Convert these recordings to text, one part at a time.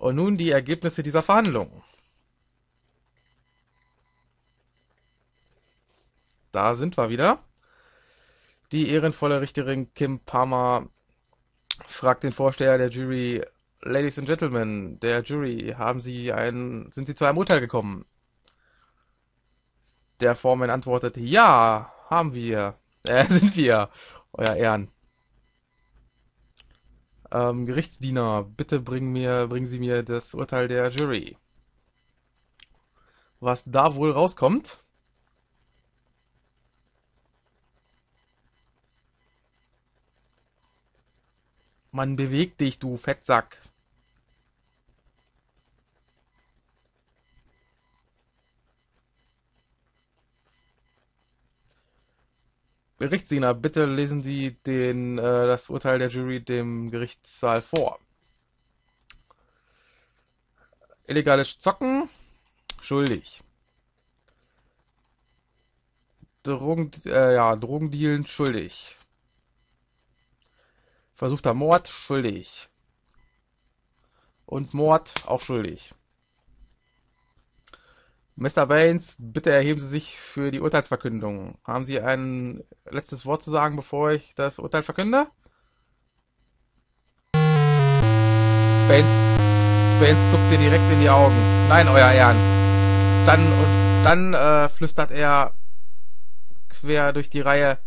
Und nun die Ergebnisse dieser Verhandlungen. Da sind wir wieder. Die ehrenvolle Richterin Kim Palmer fragt den Vorsteher der Jury, Ladies and Gentlemen, der Jury, haben Sie ein, sind Sie zu einem Urteil gekommen? Der Foreman antwortet, ja, haben wir, äh, sind wir, euer Ehren. Ähm, Gerichtsdiener, bitte bringen mir, bringen Sie mir das Urteil der Jury. Was da wohl rauskommt? Man bewegt dich, du Fettsack. Gerichtsdiener, bitte lesen Sie den, äh, das Urteil der Jury dem Gerichtssaal vor. Illegales Zocken, schuldig. Drogen, äh, ja, Drogendealen, schuldig. Versuchter Mord, schuldig. Und Mord, auch schuldig. Mr. Baines, bitte erheben Sie sich für die Urteilsverkündung. Haben Sie ein letztes Wort zu sagen, bevor ich das Urteil verkünde? Baines, Baines guckt dir direkt in die Augen. Nein, euer Ehren. Dann und dann äh, flüstert er quer durch die Reihe.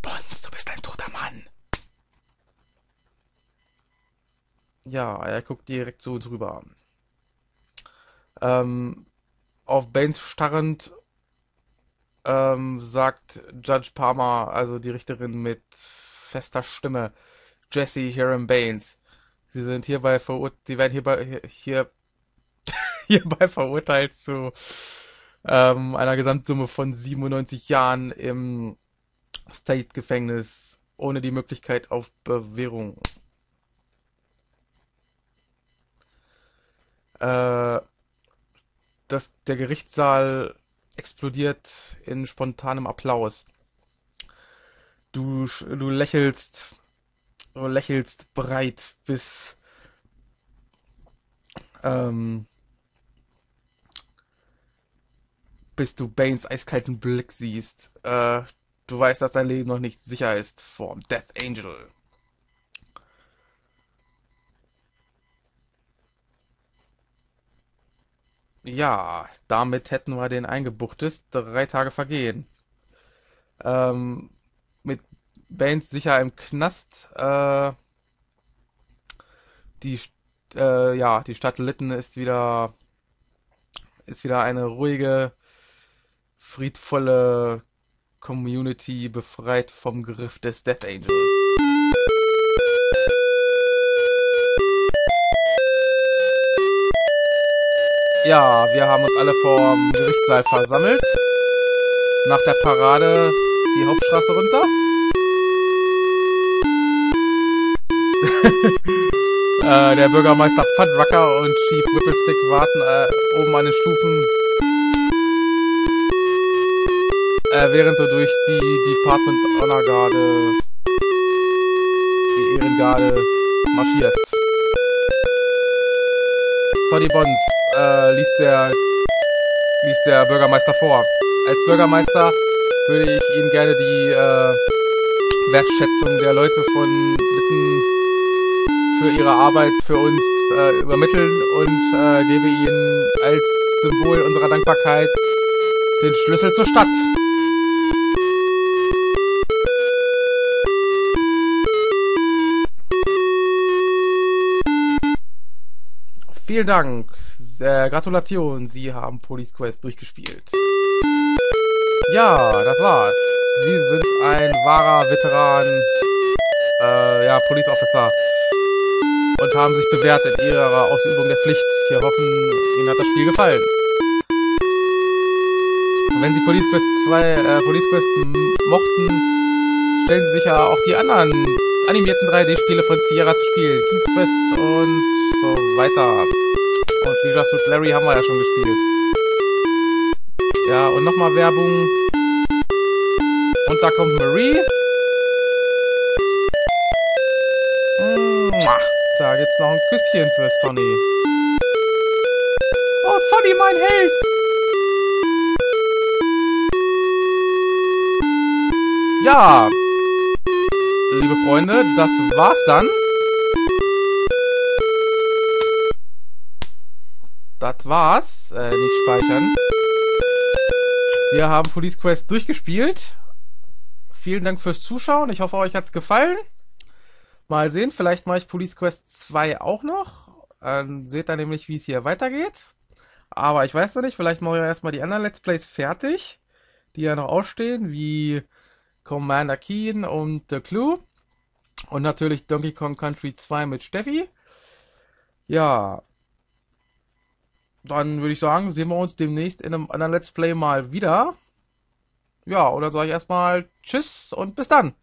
Bonds, du bist ein toter Mann. Ja, er guckt direkt zu uns rüber. Ähm, auf Baines starrend ähm, sagt Judge Palmer, also die Richterin mit fester Stimme, Jesse Hiram Baines. Sie sind hierbei verurteilt, sie werden hierbei hier hierbei verurteilt zu ähm, einer Gesamtsumme von 97 Jahren im State-Gefängnis ohne die Möglichkeit auf Bewährung. Äh, das, der Gerichtssaal explodiert in spontanem Applaus. Du, du lächelst, du lächelst breit, bis ähm, bis du Banes eiskalten Blick siehst. Äh, du weißt, dass dein Leben noch nicht sicher ist vor Death Angel. Ja, damit hätten wir den eingebuchtet. Drei Tage vergehen. Ähm, mit Baines sicher im Knast. Äh, die, äh, ja, die Stadt Litten ist wieder, ist wieder eine ruhige, friedvolle Community, befreit vom Griff des Death Angels. Ja, wir haben uns alle vorm Gerichtssaal versammelt. Nach der Parade die Hauptstraße runter. äh, der Bürgermeister Fuddrucker und Chief Whipplestick warten äh, oben an den Stufen. Äh, während du durch die Department Honor Garde, die Ehrengarde, marschierst. Sonny Bonds äh, liest der liest der Bürgermeister vor. Als Bürgermeister würde ich Ihnen gerne die äh, Wertschätzung der Leute von Litten für ihre Arbeit für uns äh, übermitteln und äh, gebe Ihnen als Symbol unserer Dankbarkeit den Schlüssel zur Stadt. Vielen Dank. Äh, Gratulation, Sie haben Police Quest durchgespielt. Ja, das war's. Sie sind ein wahrer Veteran, äh, ja, Police Officer und haben sich bewährt in ihrer Ausübung der Pflicht. Wir hoffen, Ihnen hat das Spiel gefallen. wenn Sie Police Quest 2, äh, Police Quest mochten, stellen Sie sicher auch die anderen animierten 3D-Spiele von Sierra zu spielen. King's Quest und so weiter. Und Leisure Suit Larry haben wir ja schon gespielt. Ja, und nochmal Werbung. Und da kommt Marie. Da gibt's noch ein Küsschen für Sonny. Sonny, mein Held! Ja, liebe Freunde, das war's dann. Das war's. Äh, nicht speichern. Wir haben Police Quest durchgespielt. Vielen Dank fürs Zuschauen. Ich hoffe, euch hat's gefallen. Mal sehen, vielleicht mache ich Police Quest 2 auch noch. Ähm, seht dann nämlich, wie es hier weitergeht. Aber ich weiß noch nicht, vielleicht mache ich erstmal die anderen Let's Plays fertig, die ja noch ausstehen, wie Commander Keen und The Clue. Und natürlich Donkey Kong Country 2 mit Steffi. Ja. Dann würde ich sagen, sehen wir uns demnächst in einem anderen Let's Play mal wieder. Ja, und dann sage ich erstmal Tschüss und bis dann.